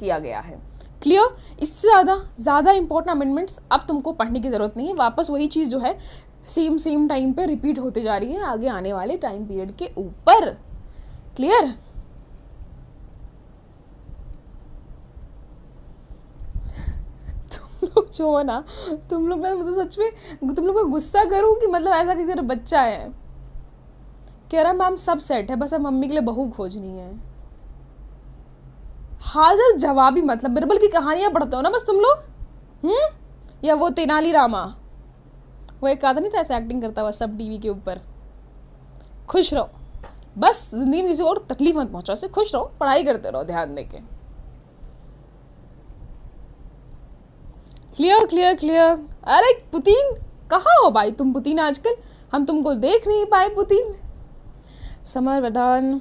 किया गया है। क्लियर इससे ज़्यादा ज़्यादा इंपॉर्टेंट अमेंडमेंट्स अब तुमको पढ़ने की ज़रूरत नहीं है। वापस वही चीज़ जो है सेम सेम टाइम पे रिपीट होते जा रही है आगे आने वाले टाइम पीरियड के ऊपर। क्लियर तुम लोग जो हो ना, तुम लोग मैं मतलब सच में, तुम लोग को गुस्सा करूँ कि मतलब ऐसा कि तेरा बच्चा है? कह रहा मैम, सब सेट है, बस अब मम्मी के लिए बहू खोजनी है। हाजिर जवाबी मतलब बिरबल की कहानियाँ पढ़ते हो ना बस तुम लोग? हम्म? या वो तेनाली रामा? वो एक नहीं था ऐसे एक्टिंग करता हुआ सब टीवी के ऊपर। खुश रहो। बस ज़िंदगी में किसी और तकलीफ़ मत पहुंचाओ से खुश रहो, पढ़ाई करते रहो ध्यान दे के। क्लियर क्लियर क्लियर अरे पुतीन, कहाँ हो भाई तुम पुतीन आजकल? हम तुमको देख नहीं पाए पुतीन। समर वरदान।